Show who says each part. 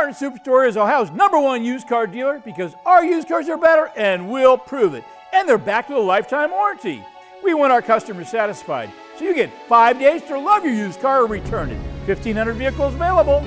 Speaker 1: Martin Superstore is Ohio's number one used car dealer because our used cars are better and we'll prove it. And they're backed with a lifetime warranty. We want our customers satisfied, so you get five days to love your used car or return it. 1,500 vehicles available.